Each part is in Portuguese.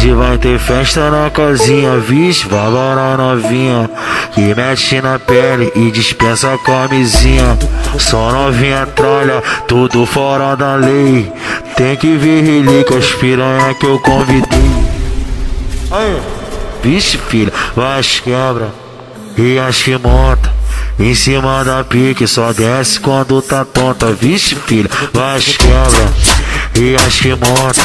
Hoje vai ter festa na casinha, vixe, vagara novinha. Que mexe na pele e dispensa a camisinha. Só novinha tralha, tudo fora da lei. Tem que ver relíquias, piranha que eu convidei. Aí, vixe filha, vai as quebra e as que monta. Em cima da pique, só desce quando tá tonta. Vixe, filha, vai as quebra e as que monta.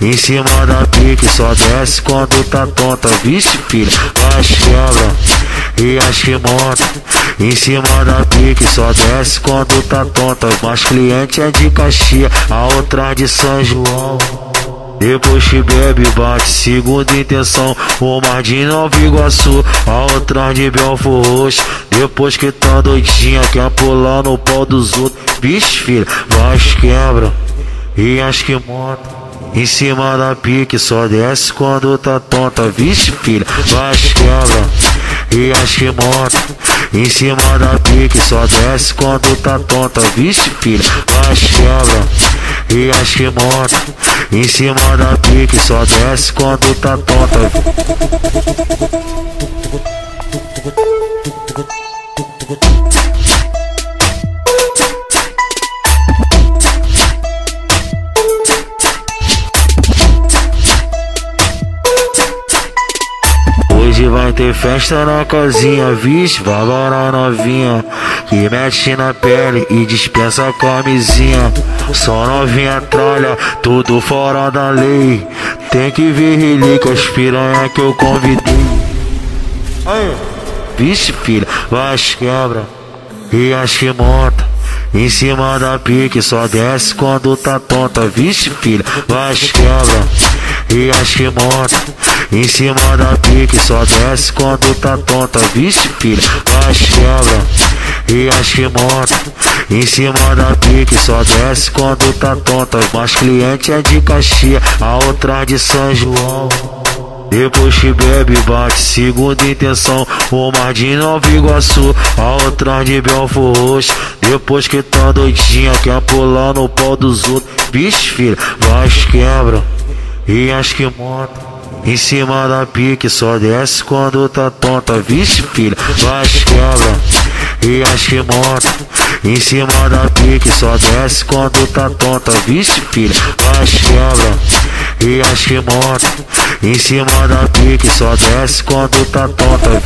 Em cima da pique, só desce quando tá tonta. Vixe, filha, vai as quebra e as que monta. Em cima da pique, só desce quando tá tonta. Mas cliente é de Caxias, a outra de São João. Depois que bebe, bate segunda intenção Uma de Nova Iguaçu, a outra de Belfor Roxo Depois que tá doidinha, quer pular no pau dos outros Vixe filho, vai quebra e as que monta em cima da pique, só desce quando tá tonta Vixe filha, vai quebra e as que monta em cima da pique, só desce quando tá tonta Vixe filha, vai quebra e as que monta em cima da pique, só desce quando tá tonta. Hoje vai ter festa na casinha, vixe, vagara novinha Que mexe na pele e dispensa a camisinha Só novinha tralha, tudo fora da lei. Tem que ver relíquias, piranha que eu convidei. Aí, vixe filha, vai as quebra e as que monta. Em cima da pique, só desce quando tá tonta. Vixe, filha, vai as quebra e as que monta em cima da pique, só desce quando tá tonta. Vixe, filha, vai quebra e as que monta em cima da pique, só desce quando tá tonta. Mas cliente é de Caxias, a outra de São João. Depois que bebe, bate segunda intenção Uma de Nova Iguaçu, a outra de Belfor Roxo Depois que tá doidinha, quer pular no pau dos outros Bicho, filho, vai quebra e as que monta em cima da pique, só desce quando tá tonta. Vixe, filha, vai quebra e as que monta em cima da pique, só desce quando tá tonta. Vixe, filha, vai quebra e as que monta em cima da pique, só desce quando tá tonta